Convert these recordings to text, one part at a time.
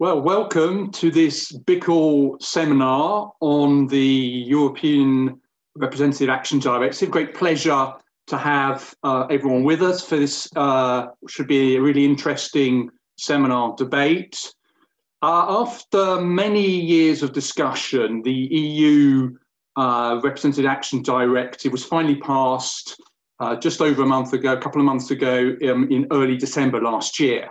Well, welcome to this BIICL seminar on the European Representative Action Directive. It's a Great pleasure to have uh, everyone with us for this, uh, should be a really interesting seminar debate. Uh, after many years of discussion, the EU uh, Representative Action Directive was finally passed uh, just over a month ago, a couple of months ago um, in early December last year.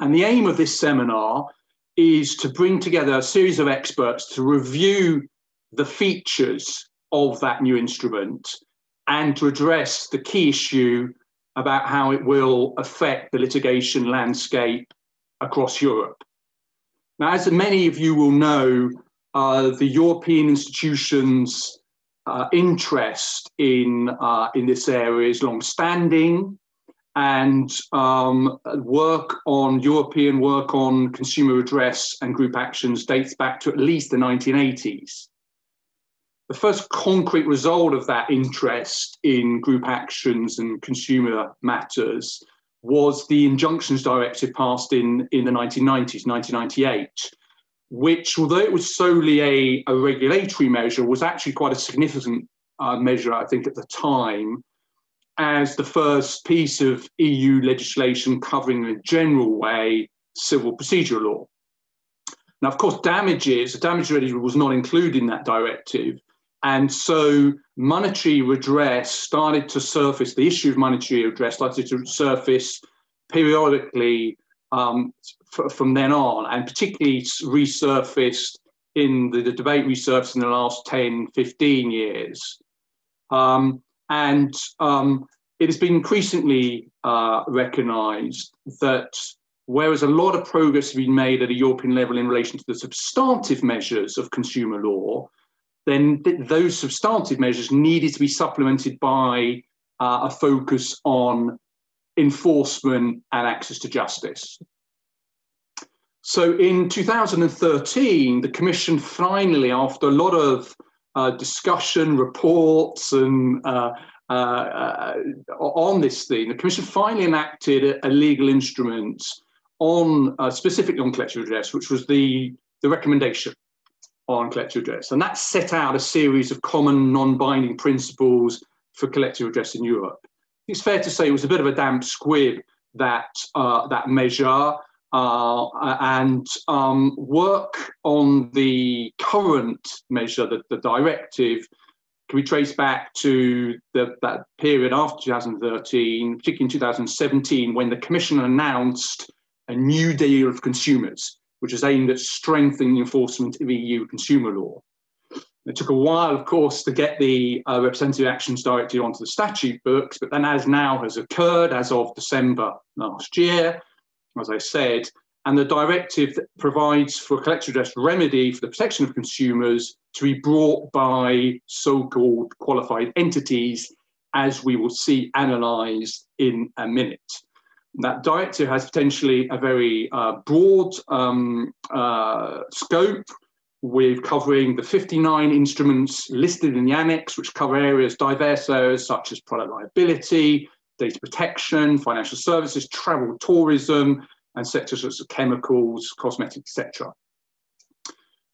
And the aim of this seminar is to bring together a series of experts to review the features of that new instrument and to address the key issue about how it will affect the litigation landscape across Europe. Now, as many of you will know, uh, the European institutions' uh, interest in, uh, in this area is long standing and um, work on European work on consumer redress and group actions dates back to at least the 1980s. The first concrete result of that interest in group actions and consumer matters was the Injunctions Directive passed in, in the 1990s, 1998, which, although it was solely a, a regulatory measure, was actually quite a significant uh, measure, I think, at the time as the first piece of EU legislation covering in a general way civil procedure law. Now, of course, damages, the damage remedy was not included in that directive. And so monetary redress started to surface, the issue of monetary redress started to surface periodically um, from then on, and particularly resurfaced in the, the, debate resurfaced in the last 10, 15 years. Um, and um, it has been increasingly uh, recognized that whereas a lot of progress has been made at a European level in relation to the substantive measures of consumer law, then th- those substantive measures needed to be supplemented by uh, a focus on enforcement and access to justice. So in 2013, the Commission finally, after a lot of uh, discussion, reports, and uh, uh, uh, on this theme, the Commission finally enacted a, legal instrument on uh, specifically on collective redress, which was the, the recommendation on collective redress. And that set out a series of common non-binding principles for collective redress in Europe. It's fair to say it was a bit of a damp squib, that, uh, that measure uh, and um, work on the current measure, the, the directive, can be traced back to the, that period after 2013, particularly in 2017, when the Commission announced a new deal of consumers, which is aimed at strengthening the enforcement of EU consumer law. It took a while, of course, to get the uh, Representative Actions Directive onto the statute books, but then, as now has occurred as of December last year, as I said, and the directive that provides for a collective redress remedy for the protection of consumers to be brought by so-called qualified entities, as we will see analysed in a minute. That directive has potentially a very uh, broad um, uh, scope with covering the 59 instruments listed in the annex, which cover areas, diverse areas such as product liability, data protection, financial services, travel, tourism, and sectors such as chemicals, cosmetics, etc.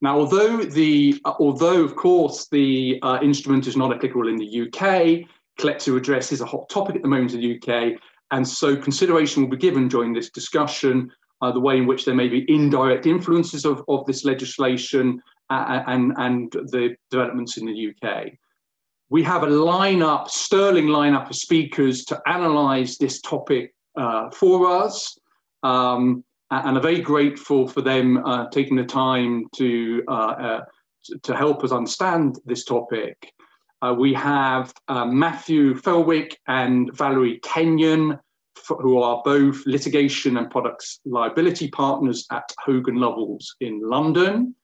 Now, although the although of course the uh, instrument is not applicable in the UK, collective redress is a hot topic at the moment in the UK, and so consideration will be given during this discussion uh, the way in which there may be indirect influences of, of this legislation uh, and, and the developments in the UK. We have a lineup, sterling lineup of speakers to analyse this topic uh, for us. Um, and are very grateful for them uh, taking the time to, uh, uh, to help us understand this topic. Uh, we have uh, Matthew Felwick and Valerie Kenyon, who are both litigation and products liability partners at Hogan Lovells in London.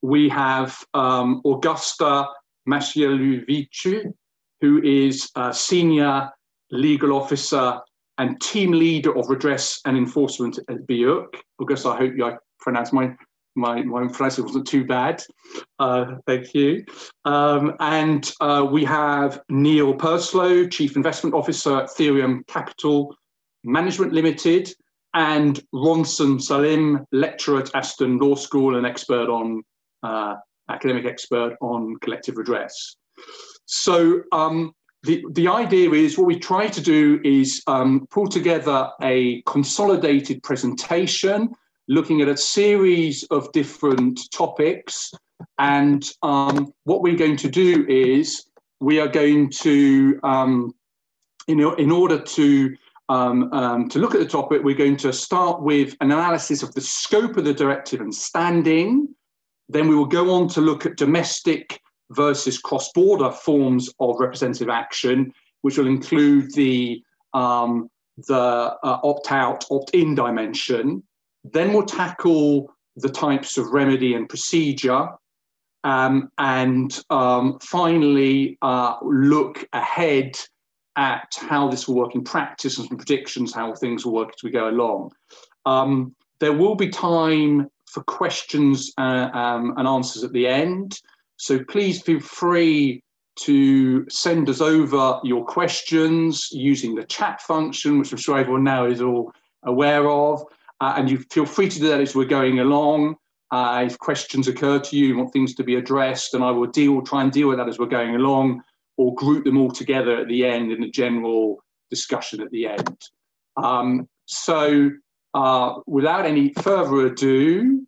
We have um, Augusta Maciuleviciu, who is a senior legal officer and team leader of redress and enforcement at BEUC. Augusta, I hope I pronounced my my, my pronunciation wasn't too bad. Uh, thank you. Um, and uh, we have Neil Purslow, Chief Investment Officer at Therium Capital Management Limited, and Rhonson Salim, lecturer at Aston Law School and expert on uh, academic expert on collective redress. So um, the, the idea is what we try to do is um, pull together a consolidated presentation looking at a series of different topics. And um, what we're going to do is we are going to, um, in, in order to um, um, to look at the topic, we're going to start with an analysis of the scope of the directive and standing. Then we will go on to look at domestic versus cross-border forms of representative action, which will include the, um, the uh, opt-out, opt-in dimension. Then we'll tackle the types of remedy and procedure. Um, and um, finally, uh, look ahead at how this will work in practice and some predictions how things will work as we go along. Um, there will be time for questions uh, um, and answers at the end. So please feel free to send us over your questions using the chat function, which I'm sure everyone now is all aware of. Uh, and you feel free to do that as we're going along. Uh, if questions occur to you, want things to be addressed, and I will deal, try and deal with that as we're going along or group them all together at the end in a general discussion at the end. Um, so uh, without any further ado,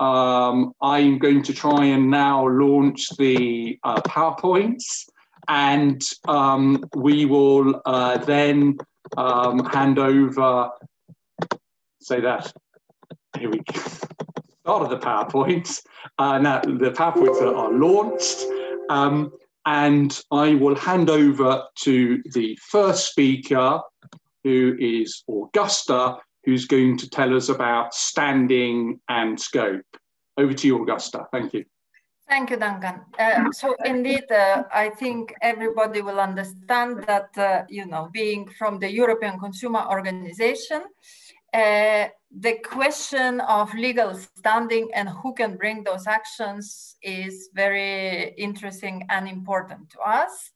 um, I'm going to try and now launch the uh, PowerPoints and um, we will uh, then um, hand over, say that, here we go, start of the PowerPoints. Uh, now the PowerPoints are, are launched. Um, and I will hand over to the first speaker, who is Augusta, who's going to tell us about standing and scope. Over to you, Augusta. Thank you. Thank you, Duncan. Uh, so indeed, uh, I think everybody will understand that, uh, you know, being from the European Consumer Organization, uh, the question of legal standing and who can bring those actions is very interesting and important to us.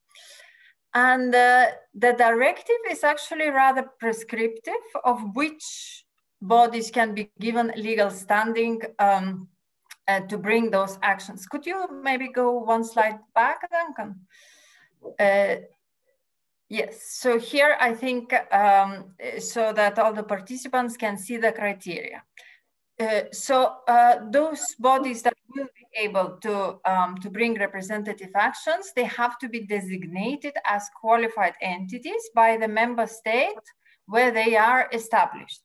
And uh, the directive is actually rather prescriptive of which bodies can be given legal standing um, uh, to bring those actions. Could you maybe go one slide back, Duncan? Uh, Yes, so here I think um, so that all the participants can see the criteria. Uh, so uh, those bodies that will be able to, um, to bring representative actions, they have to be designated as qualified entities by the member state where they are established.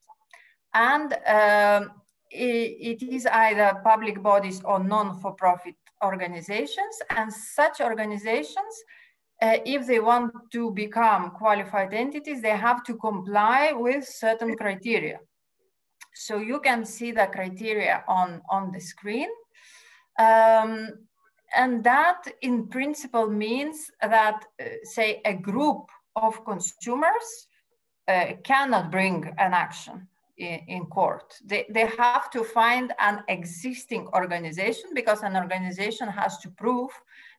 And um, it, it is either public bodies or non-for-profit organizations, and such organizations uh, if they want to become qualified entities, they have to comply with certain criteria. So you can see the criteria on, on the screen. Um, and that in principle means that, uh, say, a group of consumers uh, cannot bring an action in, in, court. They, they have to find an existing organization because an organization has to prove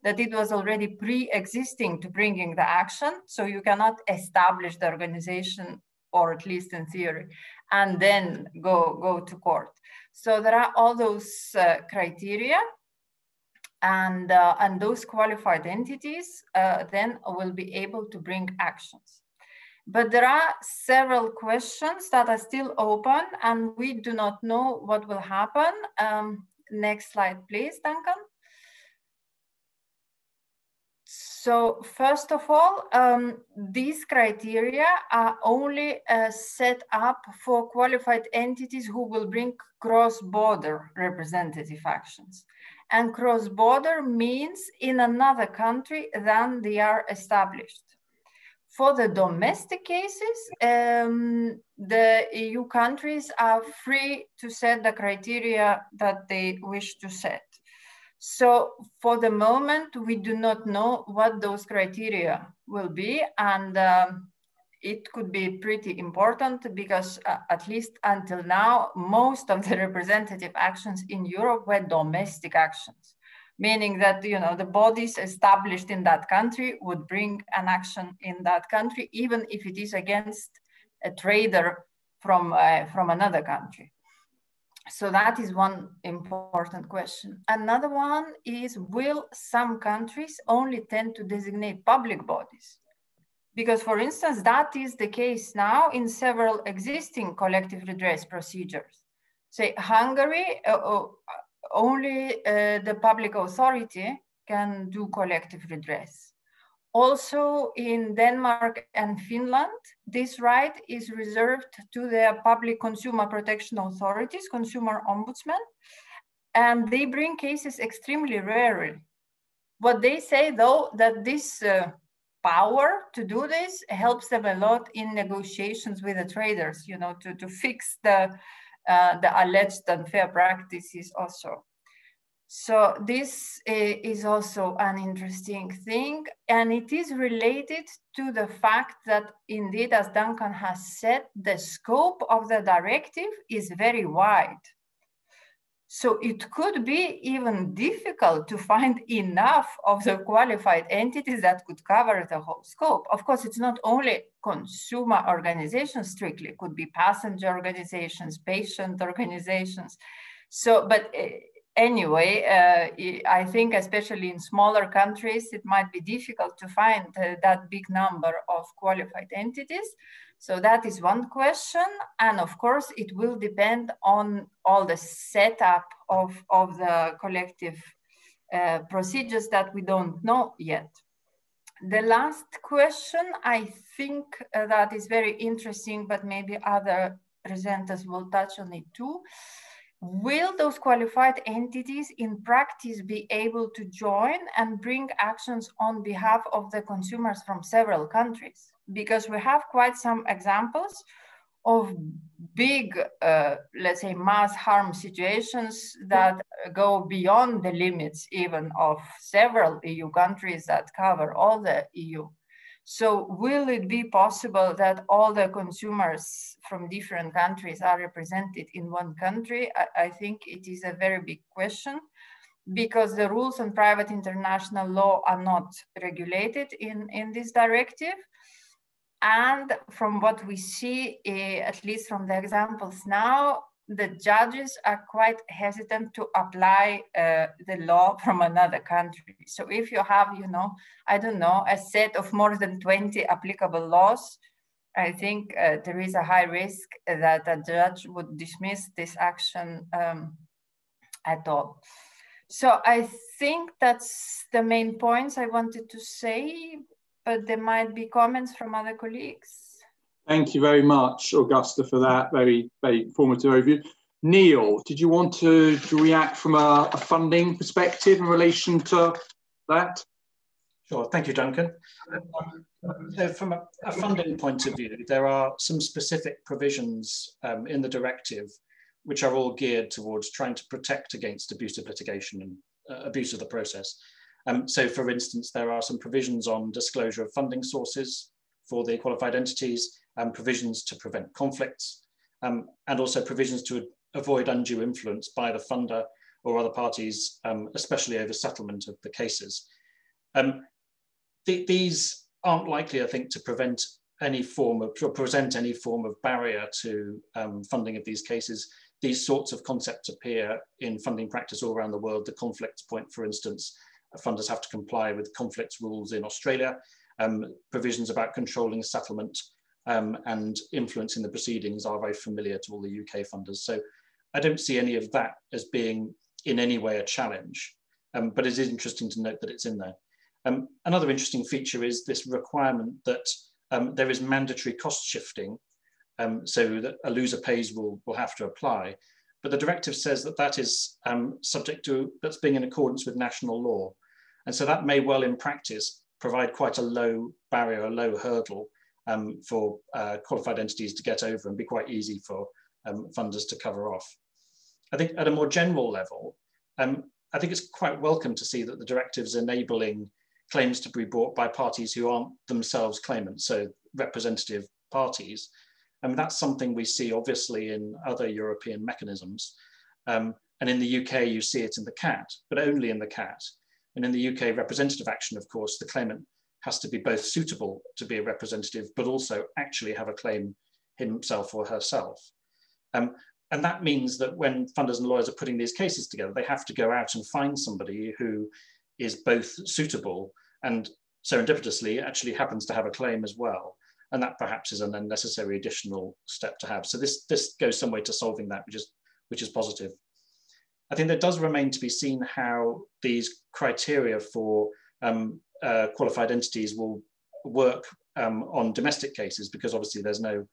that it was already pre-existing to bringing the action. So you cannot establish the organization, or at least in theory, and then go, go to court. So there are all those uh, criteria and, uh, and those qualified entities uh, then will be able to bring actions. But there are several questions that are still open and we do not know what will happen. Um, next slide, please, Duncan. So first of all, um, these criteria are only uh, set up for qualified entities who will bring cross-border representative actions. And cross-border means in another country than they are established. For the domestic cases, um, the EU countries are free to set the criteria that they wish to set. So for the moment, we do not know what those criteria will be. And um, it could be pretty important because uh, at least until now, most of the representative actions in Europe were domestic actions, meaning that you know the bodies established in that country would bring an action in that country, even if it is against a trader from, uh, from another country. So that is one important question. Another one is, will some countries only tend to designate public bodies? Because for instance, that is the case now in several existing collective redress procedures. Say Hungary, uh, uh, only uh, the public authority can do collective redress. Also in Denmark and Finland, this right is reserved to the public consumer protection authorities, consumer ombudsman, and they bring cases extremely rarely. What they say though, that this uh, power to do this helps them a lot in negotiations with the traders, you know, to, to fix the, uh, the alleged unfair practices also. So this eh, is also an interesting thing, and it is related to the fact that indeed, as Duncan has said, the scope of the directive is very wide. So it could be even difficult to find enough of the qualified entities that could cover the whole scope. Of course, it's not only consumer organizations strictly, it could be passenger organizations, patient organizations. So, but uh, anyway, uh, I think especially in smaller countries, it might be difficult to find uh, that big number of qualified entities. So that is one question. And of course, it will depend on all the setup of, of the collective uh, procedures that we don't know yet. The last question, I think uh, that is very interesting, but maybe other presenters will touch on it too. Will those qualified entities in practice be able to join and bring actions on behalf of the consumers from several countries? Because we have quite some examples of big, uh, let's say, mass harm situations that go beyond the limits even of several EU countries that cover all the EU. So will it be possible that all the consumers from different countries are represented in one country? I, I think it is a very big question because the rules on private international law are not regulated in, in this directive. And from what we see, uh, at least from the examples now, the judges are quite hesitant to apply uh, the law from another country. So if you have, you know, I don't know, a set of more than 20 applicable laws, I think uh, there is a high risk that a judge would dismiss this action um, at all. So I think that's the main points I wanted to say, but there might be comments from other colleagues. Thank you very much, Augusta, for that very, very informative overview. Neil, did you want to, to react from a, a, funding perspective in relation to that? Sure, thank you, Duncan. So from a, a funding point of view, there are some specific provisions um, in the directive which are all geared towards trying to protect against abusive litigation and uh, abuse of the process. Um, so for instance, there are some provisions on disclosure of funding sources for the qualified entities, um, provisions to prevent conflicts, um, and also provisions to avoid undue influence by the funder or other parties, um, especially over settlement of the cases. Um, th these aren't likely, I think, to prevent any form of, or present any form of barrier to um, funding of these cases. These sorts of concepts appear in funding practice all around the world. The conflicts point, for instance, funders have to comply with conflicts rules in Australia, um, provisions about controlling settlement um, and influencing the proceedings are very familiar to all the UK funders. So I don't see any of that as being in any way a challenge, um, but it is interesting to note that it's in there. Um, another interesting feature is this requirement that um, there is mandatory cost shifting, um, so that a loser pays will, will have to apply. But the directive says that that is um, subject to, that's being in accordance with national law. And so that may well in practice provide quite a low barrier, a low hurdle um, for uh, qualified entities to get over and be quite easy for um, funders to cover off. I think at a more general level, um, I think it's quite welcome to see that the directives enabling claims to be brought by parties who aren't themselves claimants, so representative parties. And that's something we see obviously in other European mechanisms. Um, and in the UK, you see it in the CAT, but only in the CAT. And in the UK representative action, of course, the claimant has to be both suitable to be a representative, but also actually have a claim himself or herself. Um, and that means that when funders and lawyers are putting these cases together, they have to go out and find somebody who is both suitable and serendipitously actually happens to have a claim as well. And that perhaps is an unnecessary additional step to have. So this, this goes some way to solving that, which is, which is positive. I think there does remain to be seen how these criteria for um, uh, qualified entities will work um, on domestic cases because obviously there's no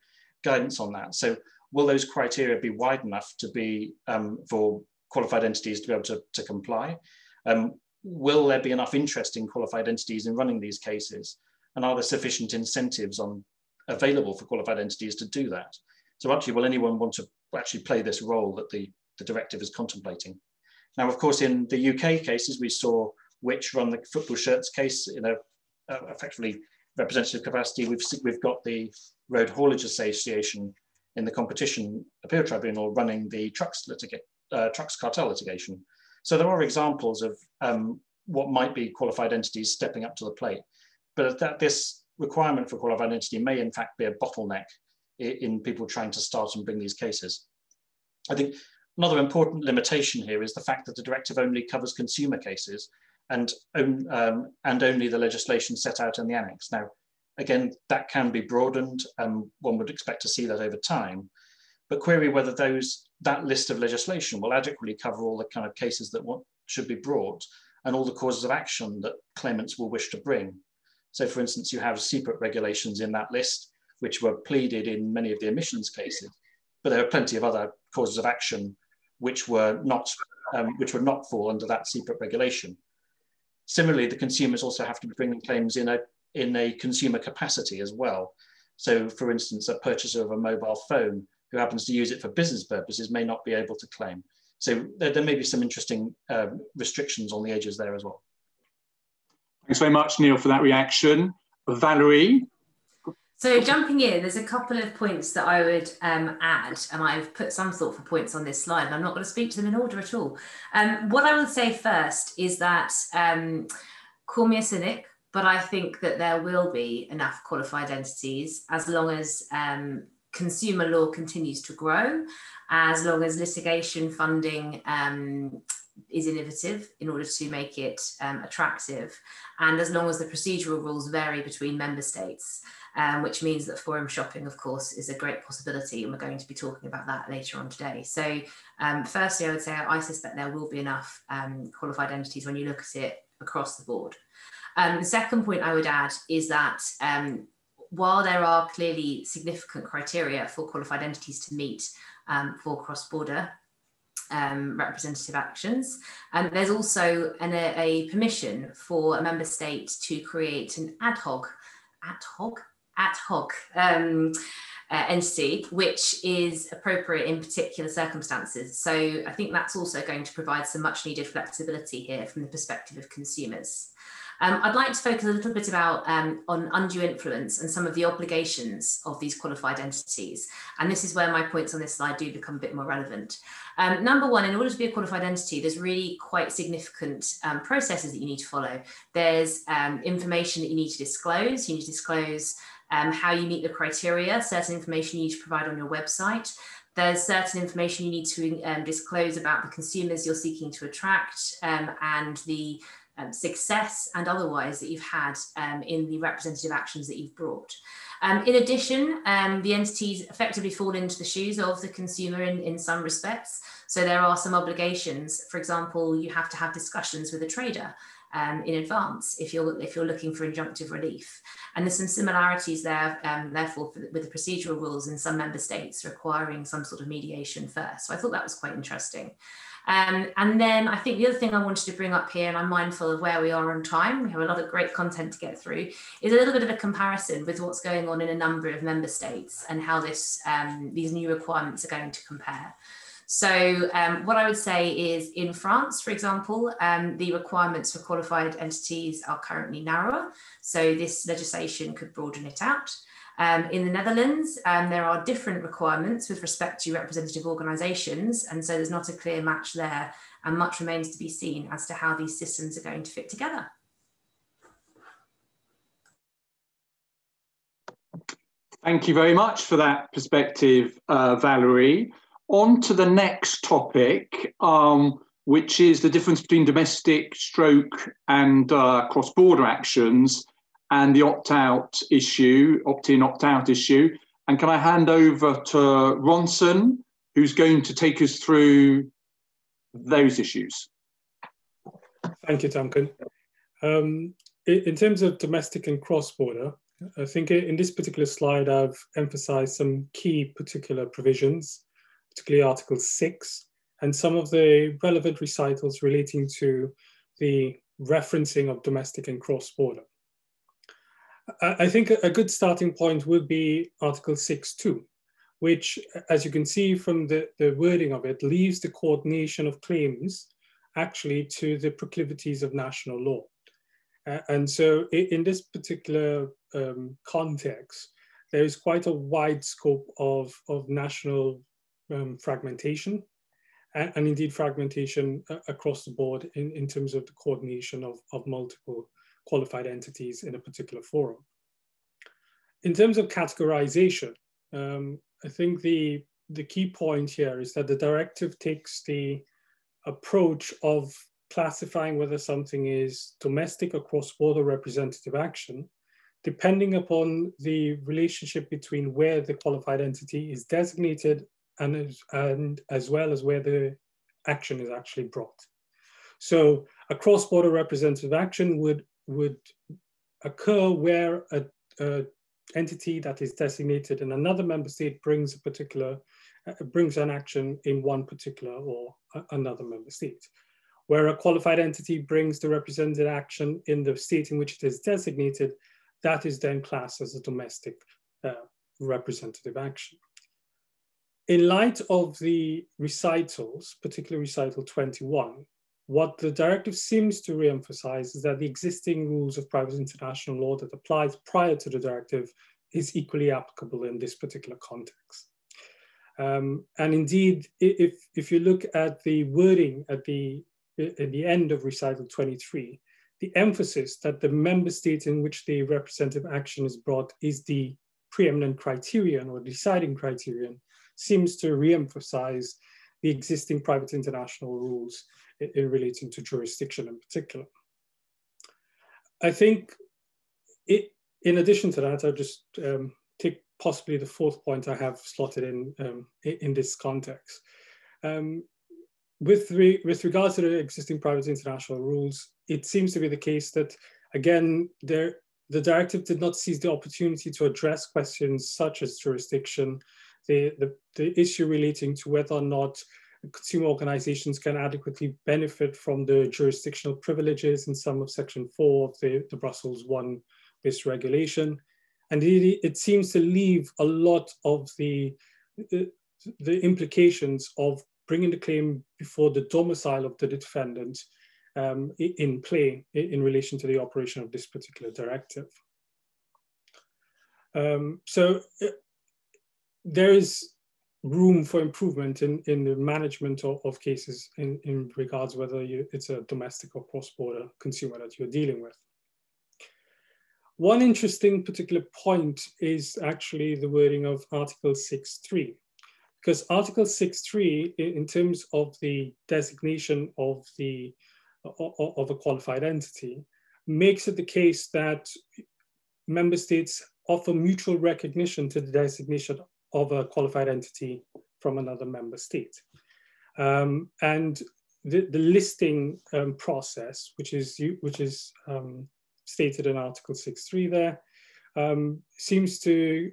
guidance on that. So will those criteria be wide enough to be um, for qualified entities to be able to, to comply? Um, will there be enough interest in qualified entities in running these cases? And are there sufficient incentives on available for qualified entities to do that? So actually, will anyone want to actually play this role that the, the directive is contemplating? Now, of course, in the UK cases, we saw which run the football shirts case in a uh, effectively representative capacity. We've, we've got the Road Haulage Association in the Competition Appeal Tribunal running the trucks, uh, trucks cartel litigation. So there are examples of um, what might be qualified entities stepping up to the plate, but that this requirement for qualified entity may in fact be a bottleneck in, in people trying to start and bring these cases. I think another important limitation here is the fact that the directive only covers consumer cases and, um, and only the legislation set out in the annex. Now, again, that can be broadened and one would expect to see that over time, but query whether those that list of legislation will adequately cover all the kind of cases that should be brought and all the causes of action that claimants will wish to bring. So for instance, you have CPRT regulations in that list, which were pleaded in many of the emissions cases, but there are plenty of other causes of action which were not, um, which would not fall under that CPRT regulation. Similarly, the consumers also have to be bringing claims in a, in a consumer capacity as well. So for instance, a purchaser of a mobile phone who happens to use it for business purposes may not be able to claim. So there, there may be some interesting um, restrictions on the ages there as well. Thanks very much, Neil, for that reaction. Valerie, so jumping in, there's a couple of points that I would um, add, and I've put some thoughtful points on this slide, I'm not going to speak to them in order at all. Um, what I would say first is that, um, call me a cynic, but I think that there will be enough qualified entities as long as um, consumer law continues to grow, as long as litigation funding um, is innovative in order to make it um, attractive, and as long as the procedural rules vary between member states um, which means that forum shopping, of course, is a great possibility. And we're going to be talking about that later on today. So um, firstly, I would say I suspect there will be enough um, qualified entities when you look at it across the board. Um, the second point I would add is that um, while there are clearly significant criteria for qualified entities to meet um, for cross-border um, representative actions. And there's also an, a, a, permission for a member state to create an ad hoc, ad hoc ad hoc um, uh, entity, which is appropriate in particular circumstances. So I think that's also going to provide some much needed flexibility here from the perspective of consumers. Um, I'd like to focus a little bit about um, on undue influence and some of the obligations of these qualified entities. And this is where my points on this slide do become a bit more relevant. Um, number one, in order to be a qualified entity, there's really quite significant um, processes that you need to follow. There's um, information that you need to disclose. You need to disclose um, how you meet the criteria, certain information you need to provide on your website. There's certain information you need to um, disclose about the consumers you're seeking to attract um, and the um, success and otherwise that you've had um, in the representative actions that you've brought. Um, in addition, the entities effectively fall into the shoes of the consumer in, in some respects. So there are some obligations. For example, you have to have discussions with a trader um, in advance if you're if you're looking for injunctive relief. And there's some similarities there, um, therefore, with the procedural rules in some member states requiring some sort of mediation first. So I thought that was quite interesting. Um, and then I think the other thing I wanted to bring up here, and I'm mindful of where we are on time, we have a lot of great content to get through, is a little bit of a comparison with what's going on in a number of member states and how this um, these new requirements are going to compare. So um, what I would say is in France, for example, um, the requirements for qualified entities are currently narrower. So this legislation could broaden it out. Um, in the Netherlands, um, there are different requirements with respect to representative organisations, and so there's not a clear match there, and much remains to be seen as to how these systems are going to fit together. Thank you very much for that perspective, uh, Valerie. On to the next topic, um, which is the difference between domestic stroke and uh, cross-border actions and the opt-out issue, opt-in, opt-out issue. And can I hand over to Rhonson, who's going to take us through those issues? Thank you, Duncan. Um, in terms of domestic and cross-border, I think in this particular slide, I've emphasized some key particular provisions, particularly Article 6, and some of the relevant recitals relating to the referencing of domestic and cross-border. I think a good starting point would be Article 6.2, which, as you can see from the, the wording of it, leaves the coordination of claims actually to the proclivities of national law. Uh, and so in this particular um, context, there is quite a wide scope of, of national um, fragmentation and, and, indeed fragmentation uh, across the board in, in terms of the coordination of, of multiple qualified entities in a particular forum. In terms of categorization, um, I think the, the key point here is that the directive takes the approach of classifying whether something is domestic or cross-border representative action, depending upon the relationship between where the qualified entity is designated and as, and as well as where the action is actually brought. So a cross-border representative action would, would occur where a, a, entity that is designated in another member state brings a particular, uh, brings an action in one particular or another member state where a qualified entity brings the represented action in the state in which it is designated, that is then classed as a domestic uh, representative action. In light of the recitals, particularly recital 21, what the directive seems to re-emphasize is that the existing rules of private international law that applies prior to the directive is equally applicable in this particular context. Um, and indeed, if, if you look at the wording at the at the end of recital 23, the emphasis that the member state in which the representative action is brought is the preeminent criterion or deciding criterion seems to re-emphasize the existing private international rules in, in relating to jurisdiction in particular. I think it, in addition to that, I'll just um, take possibly the fourth point I have slotted in um, in this context. Um, with, re with regards to the existing private international rules, it seems to be the case that, again, there, the directive did not seize the opportunity to address questions such as jurisdiction, the, the, the issue relating to whether or not consumer organizations can adequately benefit from the jurisdictional privileges in some of section four of the, the Brussels one bis regulation. And it, it seems to leave a lot of the, the, implications of bringing the claim before the domicile of the defendant um, in play in relation to the operation of this particular directive. Um, so uh, there is room for improvement in, in the management of, of cases in, in regards whether you, it's a domestic or cross-border consumer that you're dealing with. One interesting particular point is actually the wording of Article 6.3 because Article 6.3, in terms of the designation of the of a qualified entity, makes it the case that member states offer mutual recognition to the designation of a qualified entity from another member state. Um, and the, the listing um, process, which is, which is um, stated in Article 6.3 there, um, seems to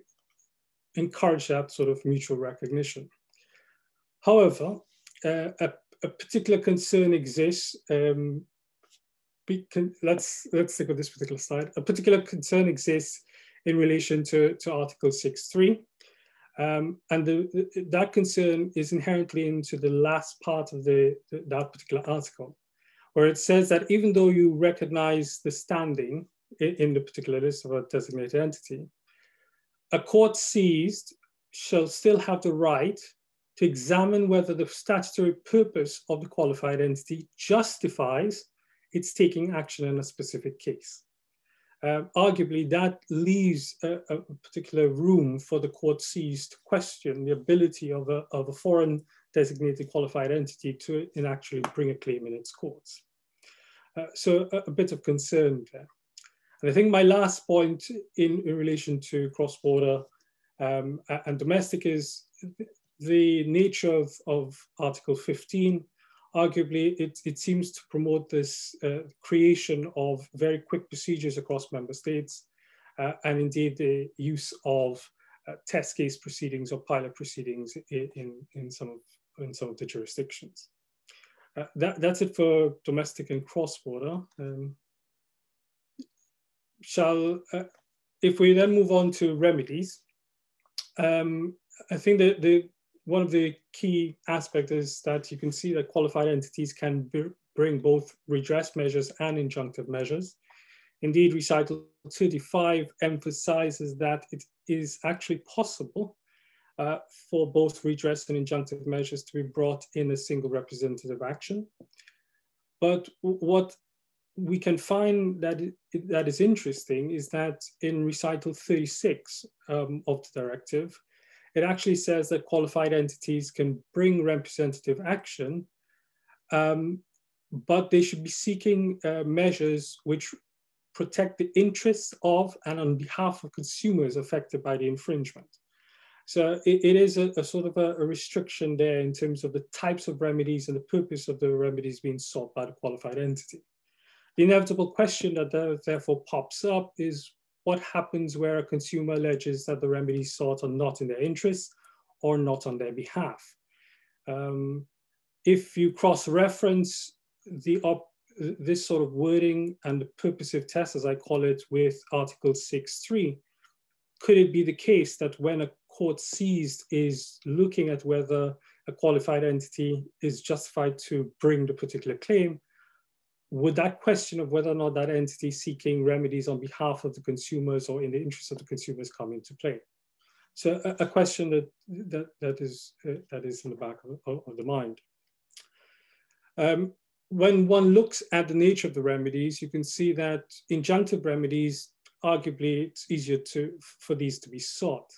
encourage that sort of mutual recognition. However, uh, a, a, particular concern exists. Um, can, let's let's stick with this particular slide. A particular concern exists in relation to, to Article 6.3. Um, and the, the, that concern is inherently into the last part of the, the, that particular article, where it says that even though you recognize the standing in, in the particular list of a designated entity, a court seized shall still have the right to examine whether the statutory purpose of the qualified entity justifies its taking action in a specific case. Um, arguably that leaves a, a, particular room for the court seized to question the ability of a, of a foreign designated qualified entity to in actually bring a claim in its courts. Uh, so a, a, bit of concern there. And I think my last point in, in relation to cross-border um, and domestic is the nature of, of Article 15 arguably it, it seems to promote this uh, creation of very quick procedures across member states uh, and indeed the use of uh, test case proceedings or pilot proceedings in, in, some, of, in some of the jurisdictions. Uh, that, that's it for domestic and cross-border. Um, shall, uh, if we then move on to remedies, um, I think that the one of the key aspects is that you can see that qualified entities can bring both redress measures and injunctive measures. Indeed, recital 35 emphasizes that it is actually possible uh, for both redress and injunctive measures to be brought in a single representative action. But what we can find that it, that is interesting is that in recital 36 um, of the directive, it actually says that qualified entities can bring representative action, um, but they should be seeking uh, measures which protect the interests of and on behalf of consumers affected by the infringement. So it, it is a, a, sort of a, a, restriction there in terms of the types of remedies and the purpose of the remedies being sought by the qualified entity. The inevitable question that therefore pops up is what happens where a consumer alleges that the remedies sought are not in their interest or not on their behalf. Um, if you cross-reference the this sort of wording and the purposive test, as I call it, with Article 6.3, could it be the case that when a court seized is looking at whether a qualified entity is justified to bring the particular claim, would that question of whether or not that entity is seeking remedies on behalf of the consumers or in the interest of the consumers come into play? So a, a question that, that, that, is, uh, that is in the back of, of the mind. Um, when one looks at the nature of the remedies, you can see that injunctive remedies, arguably it's easier to, for these to be sought.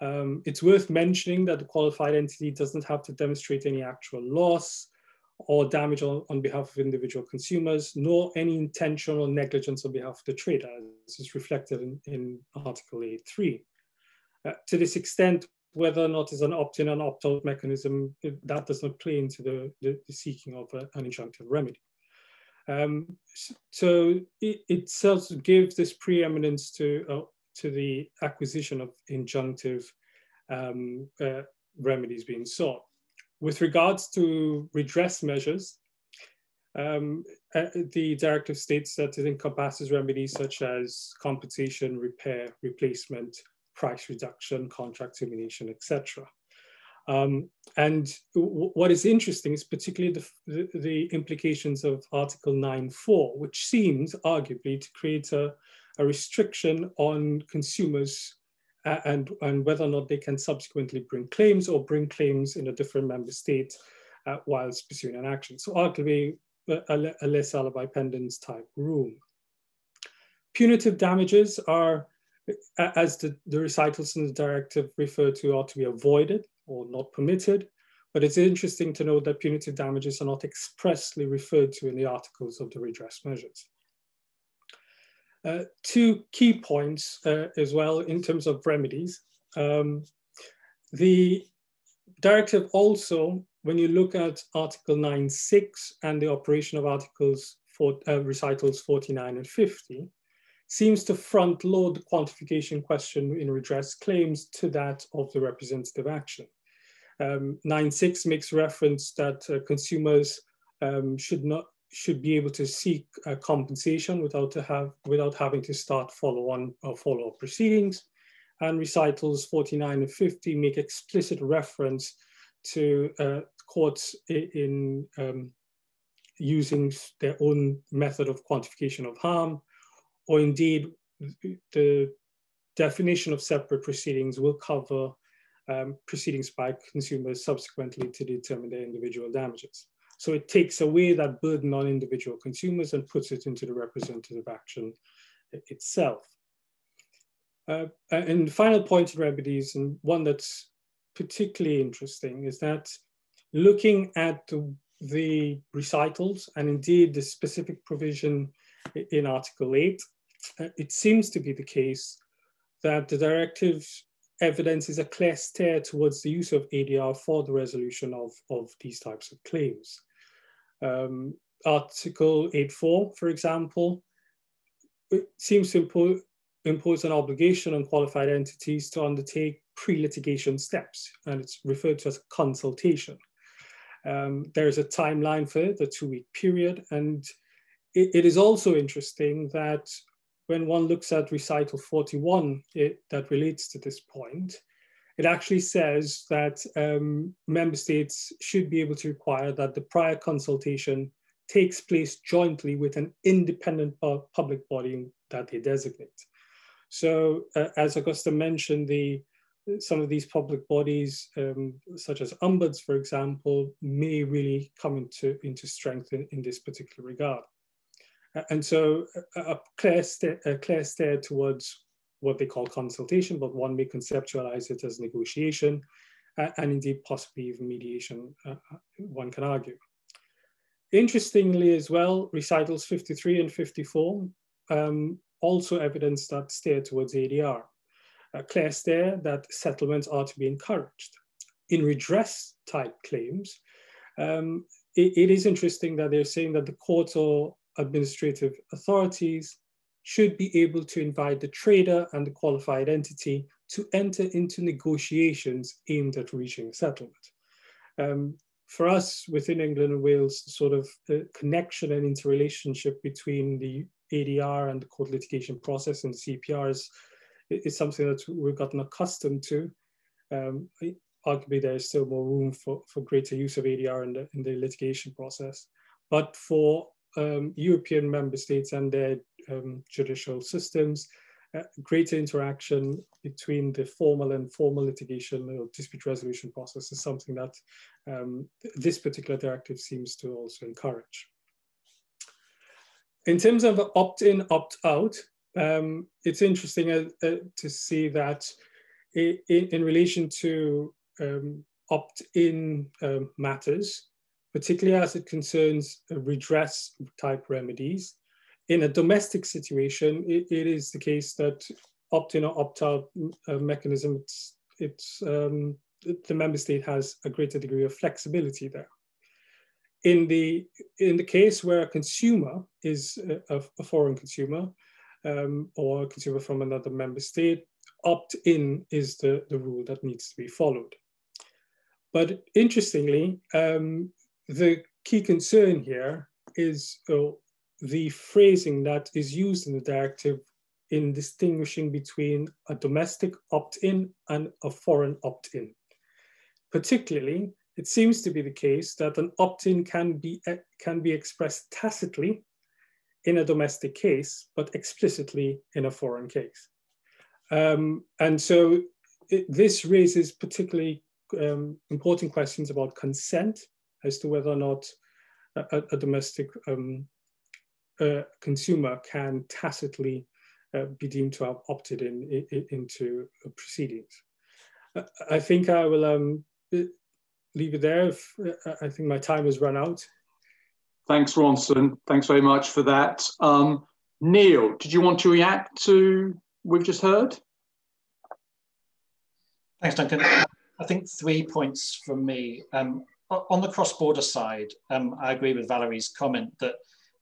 Um, it's worth mentioning that the qualified entity doesn't have to demonstrate any actual loss, or damage on, on behalf of individual consumers, nor any intentional negligence on behalf of the trader, as is reflected in, in Article 8.3. Uh, to this extent, whether or not it's an opt-in and opt-out mechanism, that does not play into the, the, the seeking of a, an injunctive remedy. Um, so it, it sort of gives this preeminence to, uh, to the acquisition of injunctive um, uh, remedies being sought. With regards to redress measures, um, uh, the directive states that it encompasses remedies such as compensation, repair, replacement, price reduction, contract termination, etc. Um, and what is interesting is particularly the, the, the implications of Article 9.4, which seems arguably to create a, a restriction on consumers and, and whether or not they can subsequently bring claims or bring claims in a different member state uh, whilst pursuing an action. So arguably a, a lis alibi pendens type rule. Punitive damages are, as the, the recitals in the directive refer to, are to be avoided or not permitted. But it's interesting to note that punitive damages are not expressly referred to in the articles of the redress measures. Uh, two key points uh, as well in terms of remedies. Um, the directive also, when you look at Article 9.6 and the operation of Articles for, uh, recitals 49 and 50, seems to front load the quantification question in redress claims to that of the representative action. Um, 9.6 makes reference that uh, consumers um, should not should be able to seek uh, compensation without to have without having to start follow-on or follow-up proceedings. And recitals 49 and 50 make explicit reference to uh, courts in um, using their own method of quantification of harm, or indeed the definition of separate proceedings will cover um, proceedings by consumers subsequently to determine their individual damages. So it takes away that burden on individual consumers and puts it into the representative action itself. Uh, and the final point in remedies, and one that's particularly interesting, is that looking at the, the recitals and indeed the specific provision in Article 8, uh, it seems to be the case that the directive evidences a clear steer towards the use of ADR for the resolution of, of these types of claims. Um, Article 8.4, for example, seems to impose, impose an obligation on qualified entities to undertake pre-litigation steps, and it's referred to as consultation. Um, there's a timeline for a two-week period, and it, it is also interesting that when one looks at recital 41 it, that relates to this point, it actually says that um, member states should be able to require that the prior consultation takes place jointly with an independent public body that they designate. So uh, as Augusta mentioned, the some of these public bodies, um, such as ombuds, for example, may really come into, into strength in, in this particular regard. And so a, clear, a clear stare towards what they call consultation, but one may conceptualize it as negotiation uh, and indeed possibly even mediation, uh, uh one can argue. Interestingly as well, recitals 53 and 54 um, also evidence that stare towards ADR. A clear stare that settlements are to be encouraged. In redress type claims, um, it, it is interesting that they're saying that the court or administrative authorities should be able to invite the trader and the qualified entity to enter into negotiations aimed at reaching settlement. Um, for us within England and Wales, the sort of the connection and interrelationship between the ADR and the court litigation process and CPR is, is something that we've gotten accustomed to. Um, arguably, there is still more room for, for greater use of ADR in the, in the litigation process. But for um, European member states and their um, judicial systems, uh, greater interaction between the formal and formal litigation or dispute resolution process is something that um, this particular directive seems to also encourage. In terms of opt-in, opt-out, um, it's interesting uh, uh, to see that in, in relation to um, opt-in um, matters, particularly as it concerns redress type remedies, in a domestic situation, it, it is the case that opt-in or opt-out uh, mechanism, it's, it's um, the member state has a greater degree of flexibility there. In the, in the case where a consumer is a, a foreign consumer um, or a consumer from another member state, opt-in is the, the rule that needs to be followed. But interestingly, um, the key concern here is uh, the phrasing that is used in the directive in distinguishing between a domestic opt-in and a foreign opt-in. Particularly, it seems to be the case that an opt-in can be, can be expressed tacitly in a domestic case, but explicitly in a foreign case. Um, and so it, this raises particularly um, important questions about consent as to whether or not a, a domestic um, uh, consumer can tacitly uh, be deemed to have opted in, in into proceedings. I think I will um, leave it there. If, uh, I think my time has run out. Thanks, Rhonson. Thanks very much for that. Um, Neil, did you want to react to what we've just heard? Thanks, Duncan. I think three points from me. Um, on the cross-border side, um, I agree with Valerie's comment that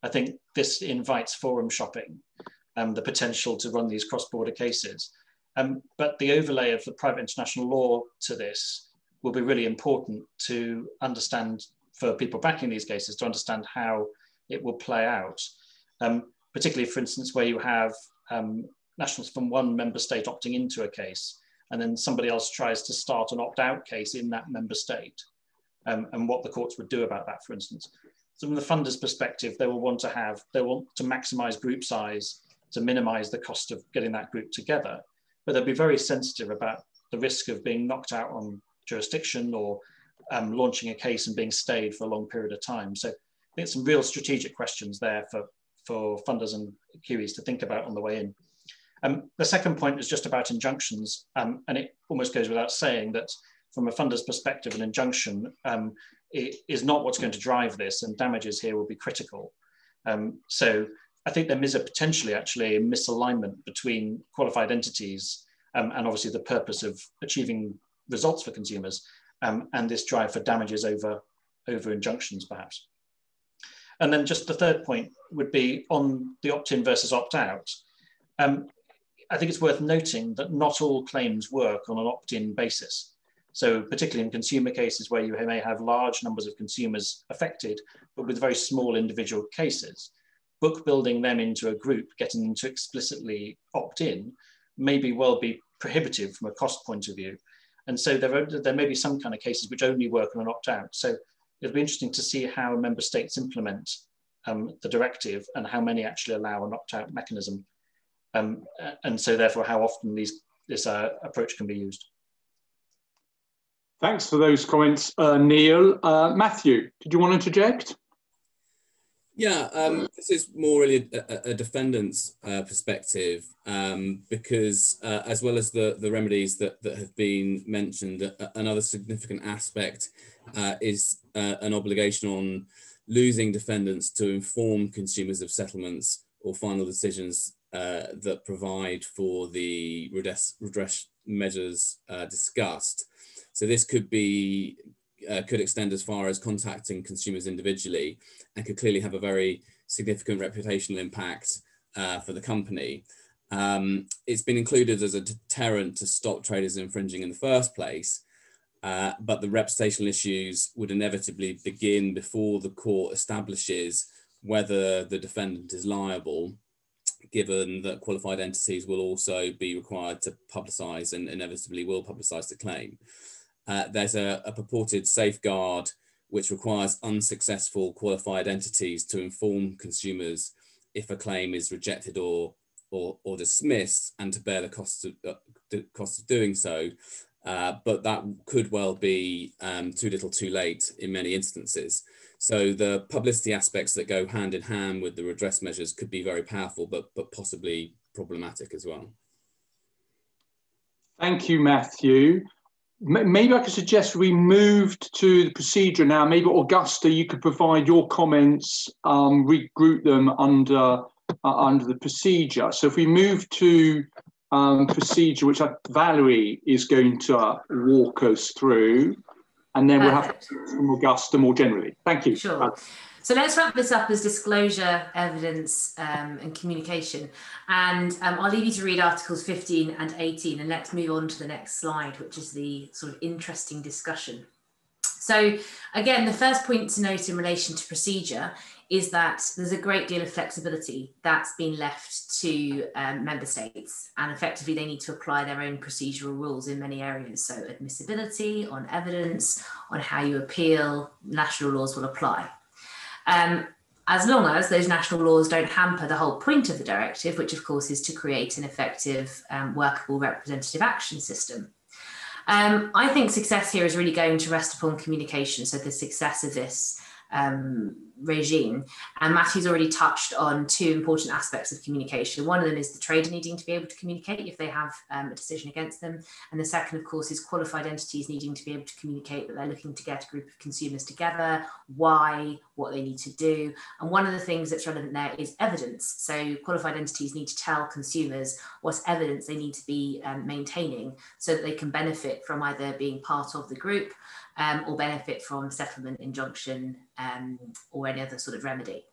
I think this invites forum shopping, um, the potential to run these cross-border cases. Um, but the overlay of the private international law to this will be really important to understand for people backing these cases to understand how it will play out. Um, particularly, for instance, where you have um, nationals from one member state opting into a case, and then somebody else tries to start an opt-out case in that member state, um, and what the courts would do about that, for instance. So from the funder's perspective, they will want to have, they want to maximize group size to minimize the cost of getting that group together. But they'll be very sensitive about the risk of being knocked out on jurisdiction or um, launching a case and being stayed for a long period of time. So I think some real strategic questions there for, for funders and QEs to think about on the way in. Um, the second point is just about injunctions, um, and it almost goes without saying that from a funder's perspective, an injunction um, is not what's going to drive this, and damages here will be critical. Um, so I think there is a potentially actually a misalignment between qualified entities um, and obviously the purpose of achieving results for consumers um, and this drive for damages over, over injunctions perhaps. And then just the third point would be on the opt-in versus opt-out. Um, I think it's worth noting that not all claims work on an opt-in basis. So particularly in consumer cases where you may have large numbers of consumers affected, but with very small individual cases, book building them into a group, getting them to explicitly opt in, maybe well be prohibitive from a cost point of view. And so there, are, there may be some kind of cases which only work on an opt out. So it'll be interesting to see how member states implement um, the directive and how many actually allow an opt out mechanism. Um, and so therefore how often these, this uh, approach can be used. Thanks for those comments, uh, Neil. Uh, Matthew, did you want to interject? Yeah, um, this is more really a, a defendant's uh, perspective um, because, uh, as well as the, the remedies that, that have been mentioned, uh, another significant aspect uh, is uh, an obligation on losing defendants to inform consumers of settlements or final decisions uh, that provide for the redress, redress measures discussed. So this could be uh, could extend as far as contacting consumers individually and could clearly have a very significant reputational impact uh, for the company. Um, it's been included as a deterrent to stop traders infringing in the first place, uh, but the reputational issues would inevitably begin before the court establishes whether the defendant is liable, given that qualified entities will also be required to publicise and inevitably will publicise the claim uh, there's a, a, purported safeguard which requires unsuccessful qualified entities to inform consumers if a claim is rejected or or, or dismissed and to bear the cost of, uh, the cost of doing so. Uh, but that could well be um, too little too late in many instances. So the publicity aspects that go hand in hand with the redress measures could be very powerful, but, but possibly problematic as well. Thank you, Matthew maybe I could suggest we moved to the procedure now. Maybe Augusta, you could provide your comments, um, regroup them under uh, under the procedure. So if we move to um, procedure, which Valerie is going to walk us through, and then Perfect. we'll have from Augusta more generally. Thank you. Sure. So let's wrap this up as disclosure, evidence, um, and communication. And um, I'll leave you to read Articles 15 and 18, and let's move on to the next slide, which is the sort of interesting discussion. So again, the first point to note in relation to procedure is that there's a great deal of flexibility that's been left to um, member states and effectively they need to apply their own procedural rules in many areas. So admissibility, on evidence, on how you appeal, national laws will apply. Um, as long as those national laws don't hamper the whole point of the directive, which of course is to create an effective, um, workable representative action system. Um, I think success here is really going to rest upon communication. So the success of this um, regime. And Matthew's already touched on two important aspects of communication. One of them is the trader needing to be able to communicate if they have um, a decision against them. And the second, of course, is qualified entities needing to be able to communicate that they're looking to get a group of consumers together, why, what they need to do. And one of the things that's relevant there is evidence. So qualified entities need to tell consumers what evidence they need to be um, maintaining so that they can benefit from either being part of the group um, or benefit from settlement, injunction, um, or any other sort of remedy.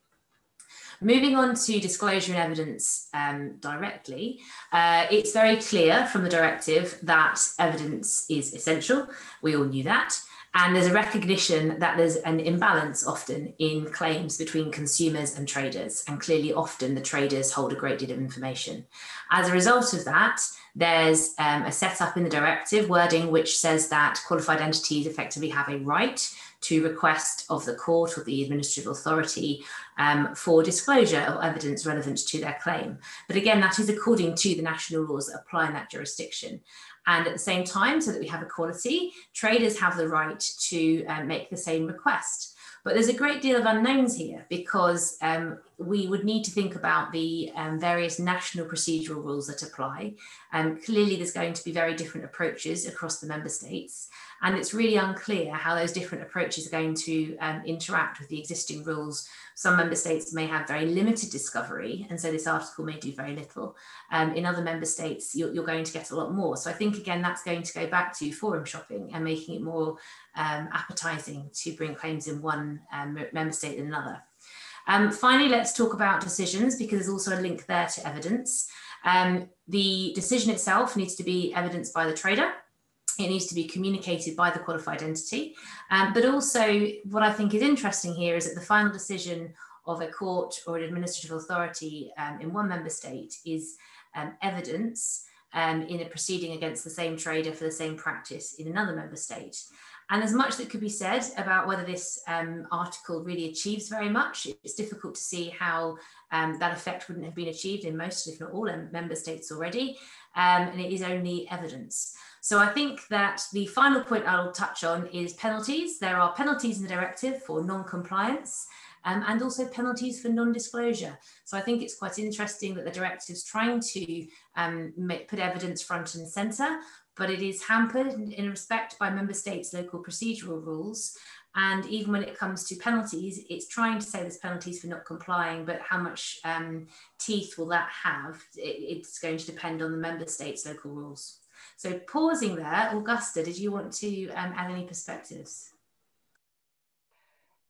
Moving on to disclosure and evidence um, directly, uh, it's very clear from the directive that evidence is essential. We all knew that. And there's a recognition that there's an imbalance often in claims between consumers and traders. And clearly, often the traders hold a great deal of information. As a result of that, there's um, a setup in the directive wording which says that qualified entities effectively have a right to request of the court or the administrative authority um, for disclosure of evidence relevant to their claim. But again, that is according to the national laws that apply in that jurisdiction. And at the same time, so that we have equality, traders have the right to um, make the same request. But there's a great deal of unknowns here because um, we would need to think about the um, various national procedural rules that apply. Um, clearly, there's going to be very different approaches across the member states, and it's really unclear how those different approaches are going to um, interact with the existing rules. Some member states may have very limited discovery, and so this article may do very little. Um, in other member states, you're, you're, going to get a lot more. So I think, again, that's going to go back to forum shopping and making it more um, appetizing to bring claims in one um, member state than another. Um, finally, let's talk about decisions because there's also a link there to evidence. Um, the decision itself needs to be evidenced by the trader. It needs to be communicated by the qualified entity. Um, but also, what I think is interesting here is that the final decision of a court or an administrative authority um, in one member state is um, evidence um, in a proceeding against the same trader for the same practice in another member state. And there's much that could be said about whether this um, article really achieves very much. It's difficult to see how um, that effect wouldn't have been achieved in most, if not all, member states already. Um, and it is only evidence. So I think that the final point I'll touch on is penalties. There are penalties in the directive for non-compliance. Um, and also penalties for non-disclosure. So I think it's quite interesting that the directive is trying to um, make, put evidence front and centre, but it is hampered in respect by member states' local procedural rules. And even when it comes to penalties, it's trying to say there's penalties for not complying, but how much um, teeth will that have? It, it's going to depend on the member states' local rules. So pausing there, Augusta, did you want to um, add any perspectives?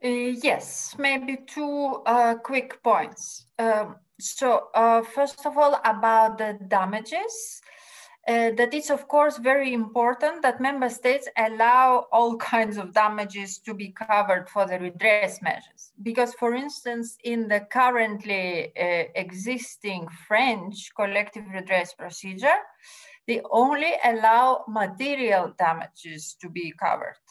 Uh, yes, maybe two uh, quick points. Um, so uh, first of all, about the damages uh, that it's of course very important that member states allow all kinds of damages to be covered for the redress measures. Because for instance, in the currently uh, existing French collective redress procedure, they only allow material damages to be covered.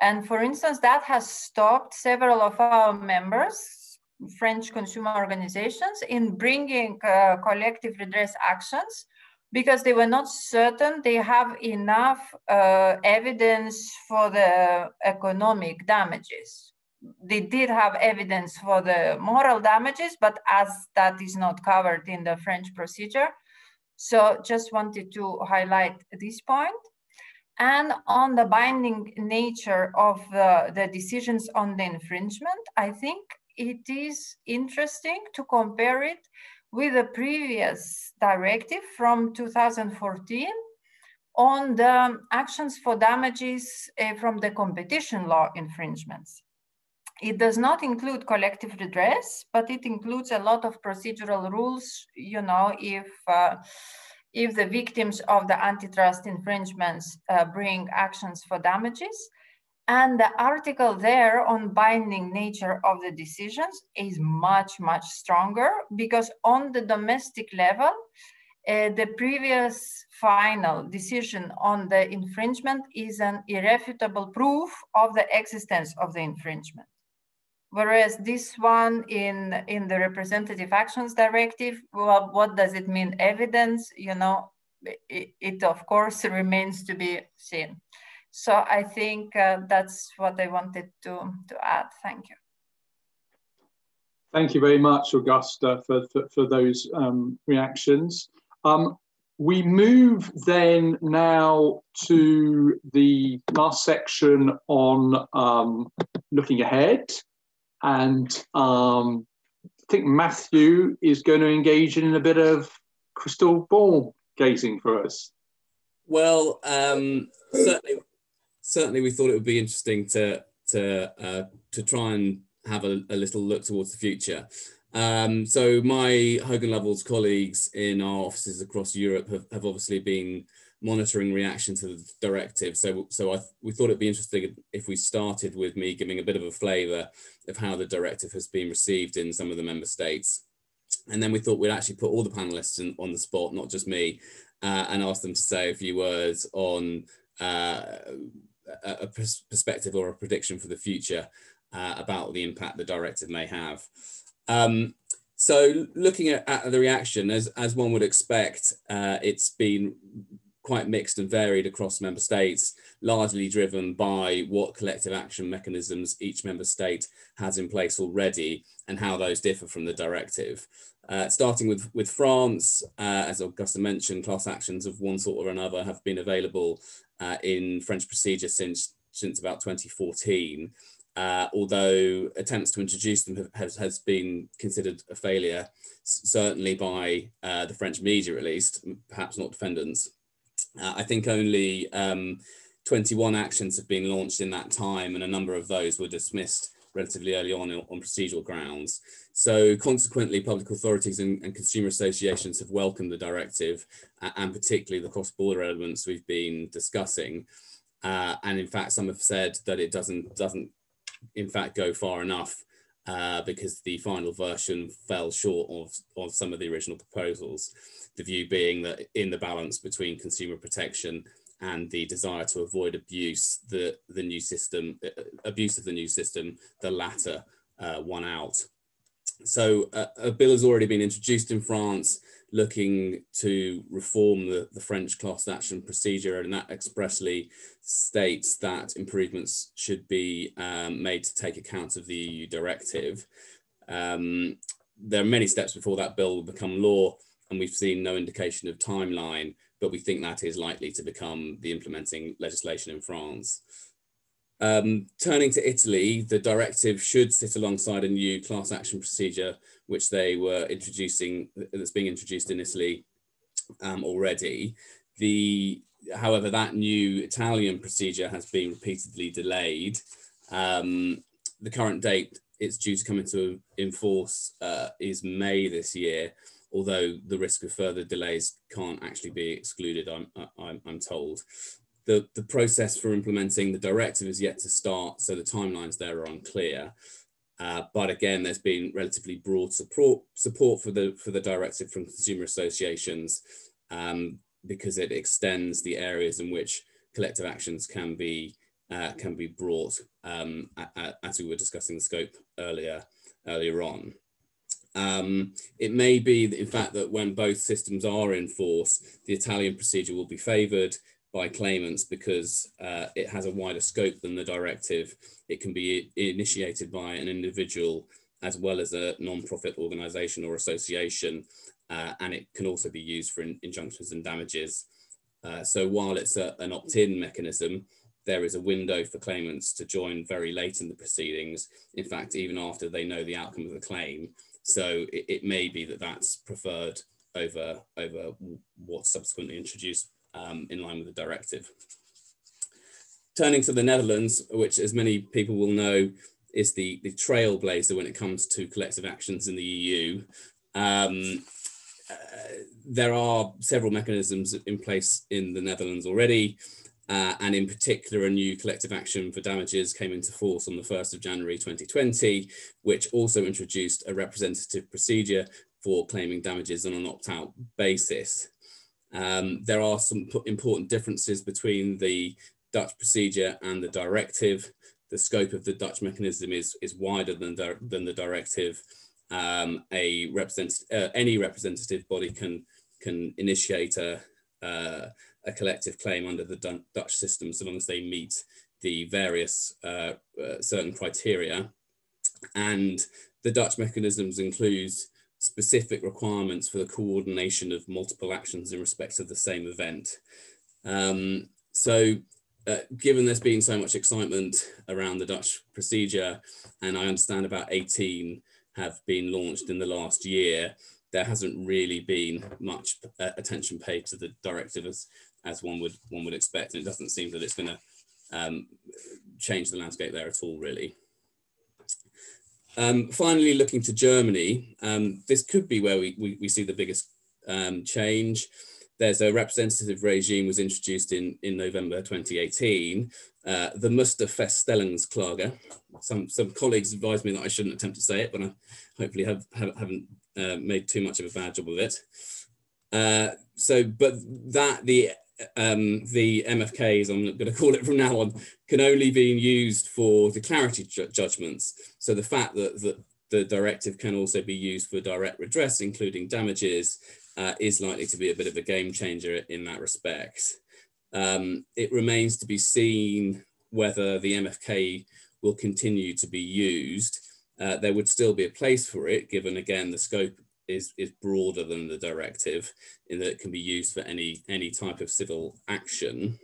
And for instance, that has stopped several of our members, French consumer organizations, in bringing uh, collective redress actions because they were not certain they have enough uh, evidence for the economic damages. They did have evidence for the moral damages, but as that is not covered in the French procedure. So just wanted to highlight this point. And on the binding nature of the, the decisions on the infringement, I think it is interesting to compare it with the previous directive from 2014 on the actions for damages uh, from the competition law infringements. It does not include collective redress, but it includes a lot of procedural rules, you know, if, uh, if the victims of the antitrust infringements uh, bring actions for damages. And the article there on binding nature of the decisions is much, much stronger because on the domestic level, uh, the previous final decision on the infringement is an irrefutable proof of the existence of the infringement. Whereas this one in, in the representative actions directive, well, what does it mean? Evidence, you know, it, it of course remains to be seen. So I think uh, that's what I wanted to, to add. Thank you. Thank you very much, Augusta, for, for, for those um, reactions. Um, we move then now to the last section on um, looking ahead. And um, I think Matthew is going to engage in a bit of crystal ball gazing for us. Well, um, certainly certainly we thought it would be interesting to to uh, to try and have a, a, little look towards the future. Um, so my Hogan Lovells colleagues in our offices across Europe have, have obviously been monitoring reaction to the directive. So, so I, we thought it'd be interesting if we started with me giving a bit of a flavour of how the directive has been received in some of the member states. And then we thought we'd actually put all the panelists in, on the spot, not just me, uh, and ask them to say a few words on uh, a, perspective or a prediction for the future uh, about the impact the directive may have. Um, so looking at, at, the reaction, as, as one would expect, uh, it's been quite mixed and varied across member states, largely driven by what collective action mechanisms each member state has in place already and how those differ from the directive. Uh, starting with, with France, uh, as Augusta mentioned, class actions of one sort or another have been available uh, in French procedure since, since about 2014. Uh, although attempts to introduce them have, has, has been considered a failure, certainly by uh, the French media at least, perhaps not defendants. Uh, I think only um, 21 actions have been launched in that time and a number of those were dismissed relatively early on on procedural grounds. So consequently, public authorities and, and consumer associations have welcomed the directive and particularly the cross-border elements we've been discussing. Uh, and in fact, some have said that it doesn't, doesn't in fact go far enough uh, because the final version fell short of, of some of the original proposals. The view being that in the balance between consumer protection and the desire to avoid abuse, the, the new system, uh, abuse of the new system, the latter uh, won out. So uh, a bill has already been introduced in France looking to reform the, the French class action procedure and that expressly states that improvements should be um, made to take account of the EU directive. Um, there are many steps before that bill will become law and we've seen no indication of timeline, but we think that is likely to become the implementing legislation in France. Um, turning to Italy, the directive should sit alongside a new class action procedure, which they were introducing, that's being introduced in Italy um, already. The, however, that new Italian procedure has been repeatedly delayed. Um, the current date it's due to come into enforce uh, is May this year, although the risk of further delays can't actually be excluded, I'm, I'm, I'm told the, the process for implementing the directive is yet to start, so the timelines there are unclear. Uh, but again, there's been relatively broad support support for the for the directive from consumer associations um, because it extends the areas in which collective actions can be uh, can be brought, um, as we were discussing the scope earlier earlier on. Um, it may be that in fact that when both systems are in force, the Italian procedure will be favoured by claimants because uh, it has a wider scope than the directive. It can be initiated by an individual as well as a non-profit organization or association, uh, and it can also be used for in injunctions and damages. Uh, so while it's a, an opt-in mechanism, there is a window for claimants to join very late in the proceedings, in fact, even after they know the outcome of the claim. So it, it may be that that's preferred over, over what's subsequently introduced um, in line with the directive. Turning to the Netherlands, which as many people will know is the, the trailblazer when it comes to collective actions in the EU. Um, uh, there are several mechanisms in place in the Netherlands already, uh, and in particular, a new collective action for damages came into force on the 1st of January 2020, which also introduced a representative procedure for claiming damages on an opt-out basis. Um, there are some important differences between the Dutch procedure and the directive. The scope of the Dutch mechanism is, is wider than, the, than the directive. Um, a represent, uh, any representative body can, can initiate a, uh, a collective claim under the Dutch system so long as they meet the various uh, uh certain criteria. And the Dutch mechanisms includes specific requirements for the coordination of multiple actions in respect of the same event. Um, so uh, given there's been so much excitement around the Dutch procedure, and I understand about 18 have been launched in the last year, there hasn't really been much uh, attention paid to the directive as, as one would one would expect, and it doesn't seem that it's going to um, change the landscape there at all, really. Um, finally, looking to Germany, um, this could be where we, we, we see the biggest um, change. There's a representative regime was introduced in, in November 2018, uh, the Musterfeststellungsklage. Some, some colleagues advised me that I shouldn't attempt to say it, but I hopefully have, have, not uh, made too much of a bad job of it. Uh, so, but that the um, the MFKs, I'm going to call it from now on, can only be used for declaratory ju judgments. So the fact that, that the directive can also be used for direct redress, including damages, uh, is likely to be a bit of a game changer in that respect. Um, it remains to be seen whether the MFK will continue to be used. Uh, there would still be a place for it, given again the scope is, is broader than the directive in that it can be used for any, any type of civil action.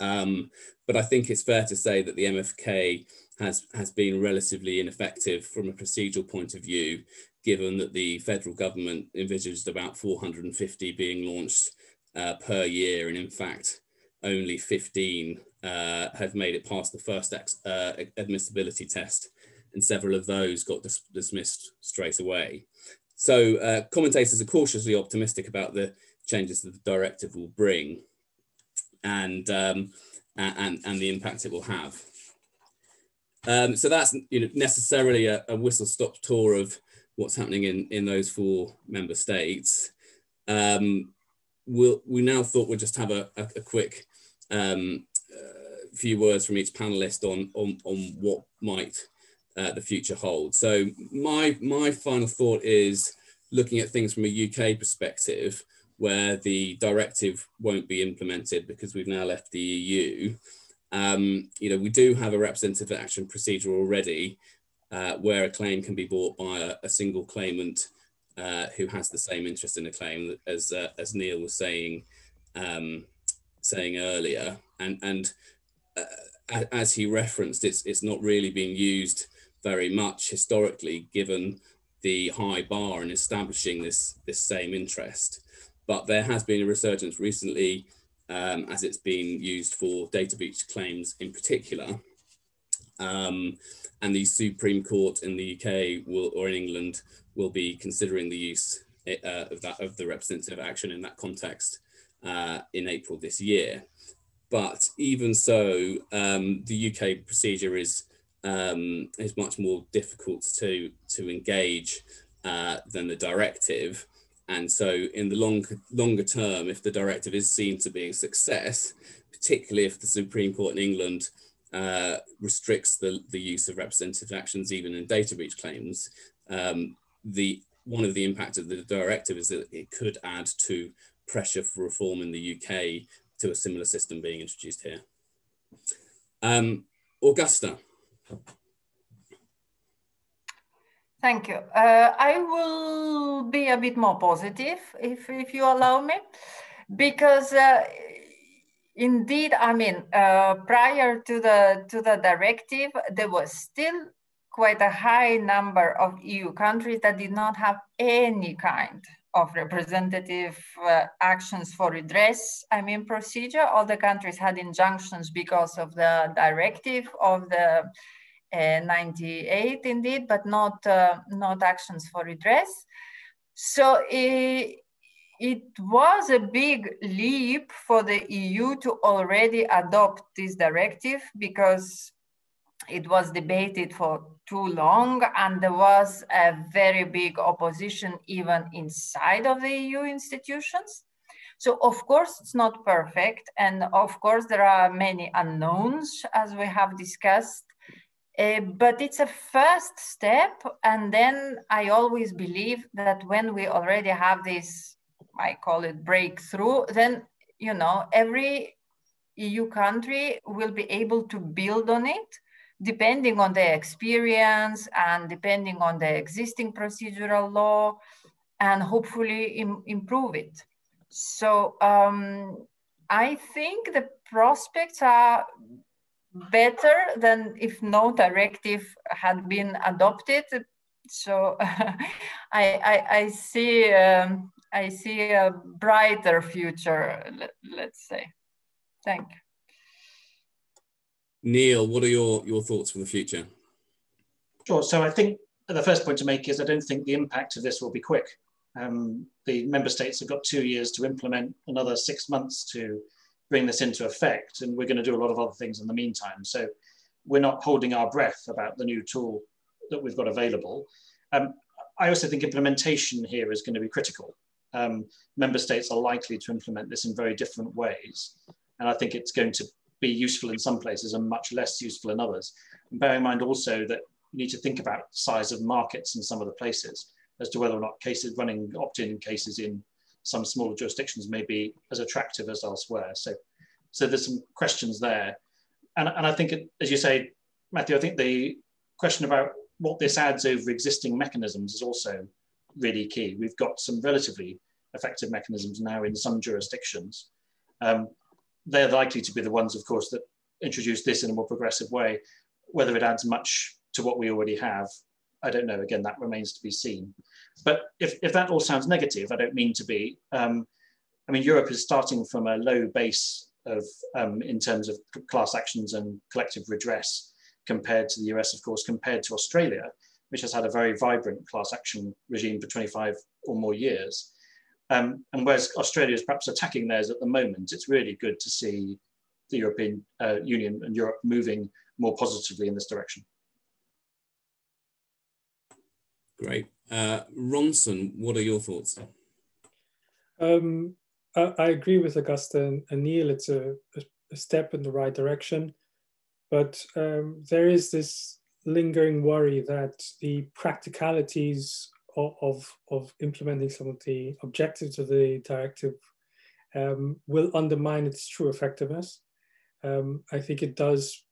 Um, but I think it's fair to say that the MFK has, has been relatively ineffective from a procedural point of view, given that the federal government envisaged about 450 being launched uh, per year, and in fact, only 15 uh, have made it past the first uh, admissibility test, and several of those got dis dismissed straight away. So uh, commentators are cautiously optimistic about the changes that the directive will bring and, um, and, and the impact it will have. Um, so that's you know, necessarily a, a whistle-stop tour of what's happening in, in those four member states. Um, we'll, we now thought we'd just have a, a, a quick um, uh, few words from each panelist on, on, on what might uh, the future hold. So my, my final thought is looking at things from a UK perspective, where the directive won't be implemented because we've now left the EU. Um, you know, we do have a representative action procedure already uh, where a claim can be brought by a, a single claimant uh, who has the same interest in a claim as, uh, as Neil was saying, um, saying earlier. And, and uh, as he referenced, it's, it's not really being used very much historically, given the high bar in establishing this, this same interest. But there has been a resurgence recently um, as it's been used for data breach claims in particular. Um, and the Supreme Court in the UK will, or in England will be considering the use uh, of that of the representative action in that context uh, in April this year. But even so, um, the UK procedure is um, is much more difficult to to engage uh, than the directive. And so, in the long, longer term, if the directive is seen to be a success, particularly if the Supreme Court in England uh, restricts the, the use of representative actions even in data breach claims, um, the one of the impact of the directive is that it could add to pressure for reform in the UK to a similar system being introduced here. Um, Augusta. Thank you. Uh, I will be a bit more positive, if, if you allow me, because uh, indeed, I mean, uh, prior to the, to the directive, there was still quite a high number of EU countries that did not have any kind of representative uh, actions for redress, I mean, procedure. All the countries had injunctions because of the directive of the uh, 98 indeed, but not, uh, not actions for redress. So it, it was a big leap for the EU to already adopt this directive because it was debated for too long and there was a very big opposition even inside of the EU institutions. So of course it's not perfect. And of course there are many unknowns as we have discussed, uh, but it's a first step. And then I always believe that when we already have this, I call it breakthrough, then you know every EU country will be able to build on it depending on the experience and depending on the existing procedural law and hopefully Im improve it. So um, I think the prospects are better than if no directive had been adopted. So I, I, I, see um, I see a brighter future, let, let's say. Thank you. Neil, what are your, your thoughts for the future? Sure. So I think the first point to make is I don't think the impact of this will be quick. Um, the member states have got two years to implement, another six months to bring this into effect, and we're going to do a lot of other things in the meantime. So we're not holding our breath about the new tool that we've got available. Um, I also think implementation here is going to be critical. Um, member states are likely to implement this in very different ways. And I think it's going to be useful in some places and much less useful in others. And bear in mind also that you need to think about size of markets in some of the places as to whether or not cases running opt-in cases in some smaller jurisdictions may be as attractive as elsewhere. So, so there's some questions there. And, and I think, it, as you say, Matthew, I think the question about what this adds over existing mechanisms is also really key. We've got some relatively effective mechanisms now in some jurisdictions. Um, they're likely to be the ones, of course, that introduce this in a more progressive way. Whether it adds much to what we already have, I don't know. Again, that remains to be seen. But if, if that all sounds negative, I don't mean to be. Um, I mean, Europe is starting from a low base of um, in terms of class actions and collective redress compared to the US, of course, compared to Australia, which has had a very vibrant class action regime for 25 or more years. Um, and whereas Australia is perhaps attacking theirs at the moment, it's really good to see the European uh, Union and Europe moving more positively in this direction. Great. Uh, Rhonson, what are your thoughts? Um, I, I, agree with Augusta and, and Neil. It's a, a, a, step in the right direction, but um, there is this lingering worry that the practicalities of, of, implementing some of the objectives of the directive um, will undermine its true effectiveness. Um, I think it does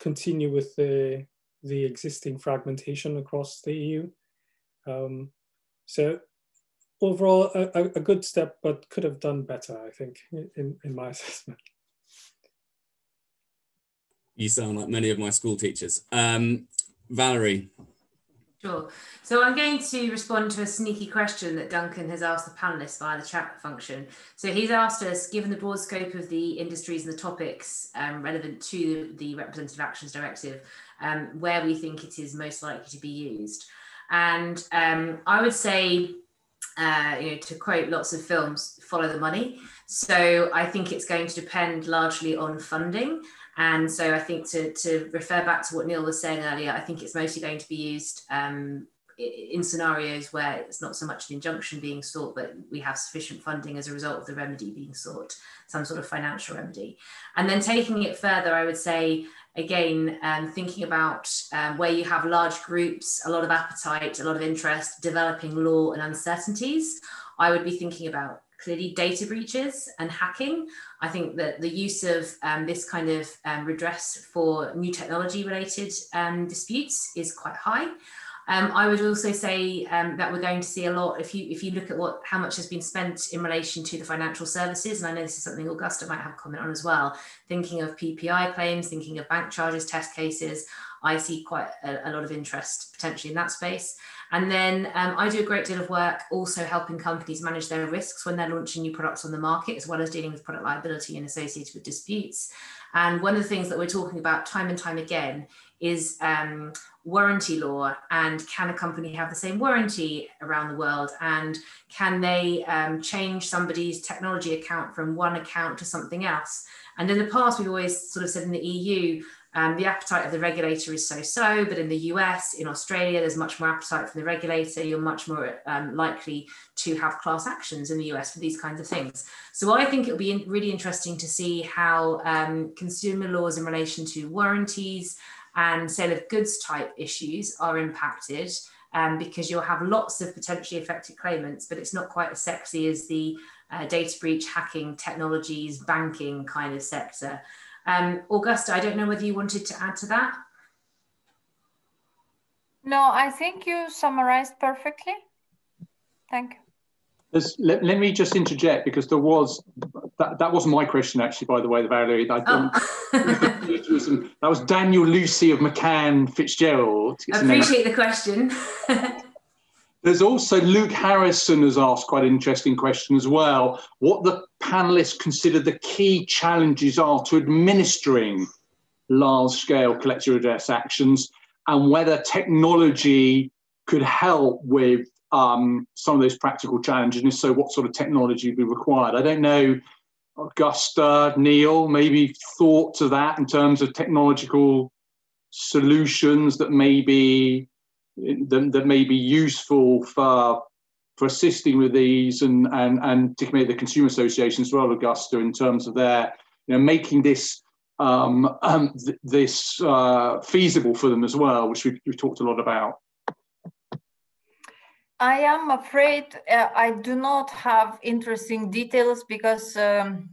continue with the the existing fragmentation across the EU. Um, so overall, a, a, good step, but could have done better, I think, in, in my assessment. You sound like many of my school teachers. Um, Valerie. Sure. So I'm going to respond to a sneaky question that Duncan has asked the panelists via the chat function. So he's asked us, given the broad scope of the industries and the topics um, relevant to the Representative Actions Directive, um, where we think it is most likely to be used. And um, I would say, uh, you know, to quote lots of films, follow the money. So I think it's going to depend largely on funding. And so I think to, to refer back to what Neil was saying earlier, I think it's mostly going to be used um, in scenarios where it's not so much an injunction being sought, but we have sufficient funding as a result of the remedy being sought, some sort of financial remedy. And then taking it further, I would say again, um, thinking about um, where you have large groups, a lot of appetite, a lot of interest, developing law and uncertainties, I would be thinking about clearly data breaches and hacking. I think that the use of um, this kind of um, redress for new technology related um, disputes is quite high. Um, I would also say um, that we're going to see a lot if you if you look at what how much has been spent in relation to the financial services, and I know this is something Augusta might have a comment on as well. Thinking of PPI claims, thinking of bank charges, test cases, I see quite a, a lot of interest potentially in that space. And then um, I do a great deal of work also helping companies manage their risks when they're launching new products on the market, as well as dealing with product liability and associated with disputes. And one of the things that we're talking about time and time again is um, warranty law and can a company have the same warranty around the world? And can they um, change somebody's technology account from one account to something else? And in the past we've always sort of said in the eu um, the appetite of the regulator is so-so but in the us in australia there's much more appetite from the regulator. You're much more um, likely to have class actions in the us for these kinds of things. So i think it'll be really interesting to see how um, consumer laws in relation to warranties and sale of goods type issues are impacted um, because you'll have lots of potentially affected claimants, but it's not quite as sexy as the uh, data breach, hacking, technologies, banking kind of sector. Um, Augusta, I don't know whether you wanted to add to that. No, I think you summarized perfectly. Thank you. Let, let, me just interject because there was that, that wasn't my question actually by the way the Valerie I, oh. that was Daniel Lucy of McCann Fitzgerald I appreciate the question there's also Luke Harrison has asked quite an interesting question as well what the panelists consider the key challenges are to administering large scale collective redress actions and whether technology could help with um, some of those practical challenges? And if so, what sort of technology would be required? I don't know, Augusta, Neil, maybe thoughts of that in terms of technological solutions that may be that, that may be useful for for assisting with these and and and particularly the consumer associations as well, Augusta, in terms of their you know making this um, um, th this uh, feasible for them as well, which we've, we've, talked a lot about? I am afraid uh, I do not have interesting details because um,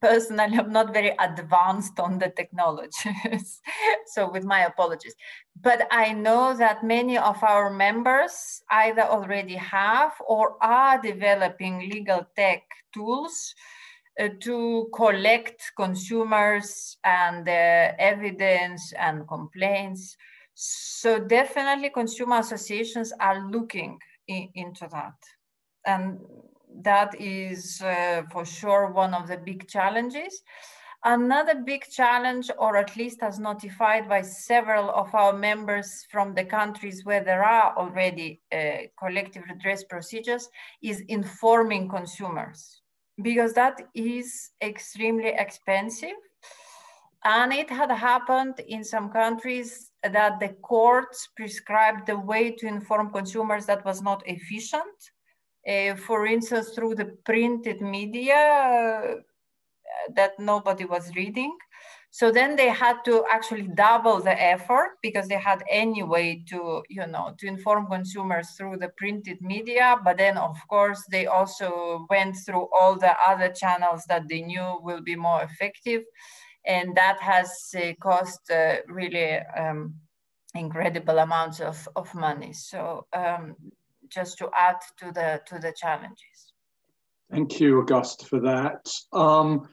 personally I'm not very advanced on the technologies. so with my apologies. But I know that many of our members either already have or are developing legal tech tools uh, to collect consumers and uh, evidence and complaints. So definitely consumer associations are looking in, into that. And that is uh, for sure one of the big challenges. Another big challenge, or at least as notified by several of our members from the countries where there are already uh, collective redress procedures, is informing consumers because that is extremely expensive. And it had happened in some countries that the courts prescribed the way to inform consumers that was not efficient uh, for instance, through the printed media uh, that nobody was reading. So then they had to actually double the effort because they had any way to, you know, to inform consumers through the printed media. But then, of course, they also went through all the other channels that they knew will be more effective. And that has uh, cost uh, really um, incredible amounts of, of money. So um, just to add to the to the challenges. Thank you, Augusta, for that. Um,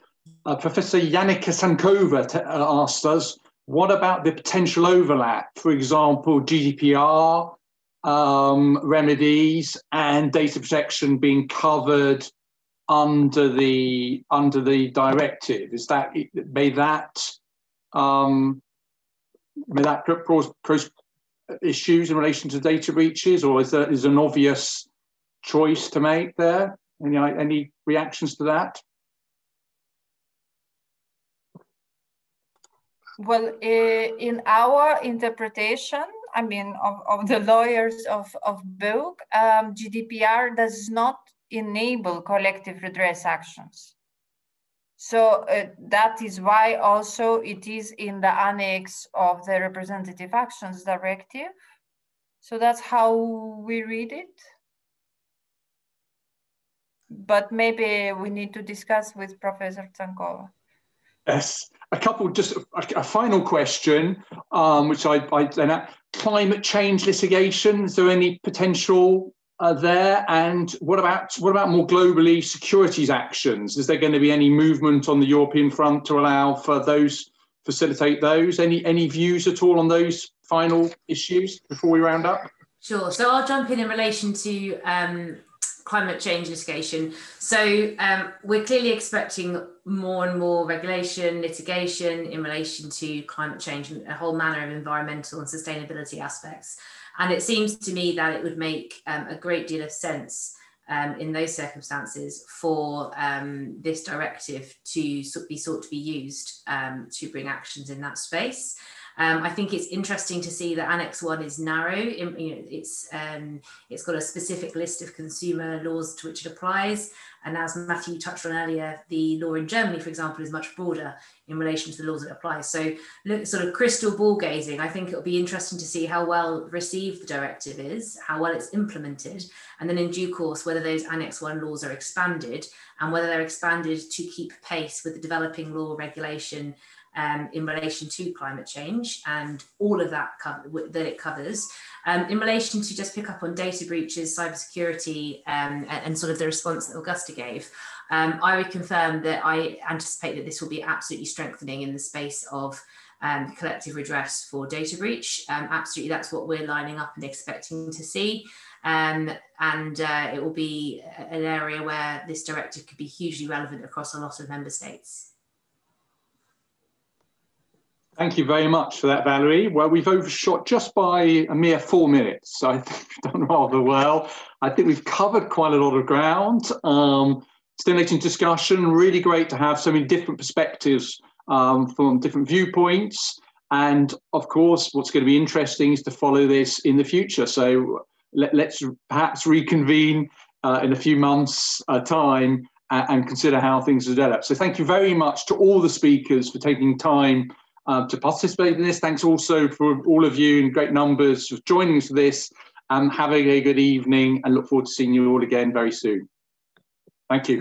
uh, Professor Janica Tsankova uh, asked us, what about the potential overlap, for example, GDPR um, remedies and data protection being covered under the under the directive? Is that may that um, may that cause, issues in relation to data breaches, or is there is an obvious choice to make there? Any any reactions to that? Well, in our interpretation, I mean, of, of the lawyers of, of BEUC, um, GDPR does not enable collective redress actions. So uh, that is why also it is in the annex of the Representative Actions Directive. So that's how we read it. But maybe we need to discuss with Professor Tsankova. Yes, a couple, just a, a final question, um, which I, I, climate change litigation, is there any potential uh, there? And what about what about more globally securities actions? Is there going to be any movement on the European front to allow for those facilitate those? Any any views at all on those final issues before we round up? Sure. So I'll jump in in relation to um, climate change litigation. So um, we're clearly expecting more and more regulation, litigation in relation to climate change and a whole manner of environmental and sustainability aspects. And it seems to me that it would make um, a great deal of sense um, in those circumstances for um, this directive to be sought to be used um, to bring actions in that space. Um, I think it's interesting to see that Annex One is narrow. You know, it's um, it's got a specific list of consumer laws to which it applies, and as Matthew touched on earlier, the law in Germany, for example, is much broader in relation to the laws that apply. So, look, sort of crystal ball gazing, I think it'll be interesting to see how well received the directive is, how well it's implemented, and then in due course, whether those Annex 1 laws are expanded and whether they're expanded to keep pace with the developing law regulation um, in relation to climate change and all of that that it covers. Um, in relation to just pick up on data breaches, cybersecurity, um, and, and, sort of the response that Augusta gave, um, I would confirm that I anticipate that this will be absolutely strengthening in the space of um, collective redress for data breach. Um, absolutely, that's what we're lining up and expecting to see. Um, and uh, it will be an area where this directive could be hugely relevant across a lot of member states. Thank you very much for that, Valerie. Well, we've overshot just by a mere four minutes. So I think we've done rather well. I think we've covered quite a lot of ground. Um, stimulating discussion, really great to have so many different perspectives um, from different viewpoints. And of course, what's going to be interesting is to follow this in the future. So let, us perhaps reconvene uh, in a few months' uh, time and consider how things develop. So thank you very much to all the speakers for taking time uh, to participate in this. Thanks also for all of you in great numbers for joining us for this. And um, having a good evening and look forward to seeing you all again very soon. Thank you.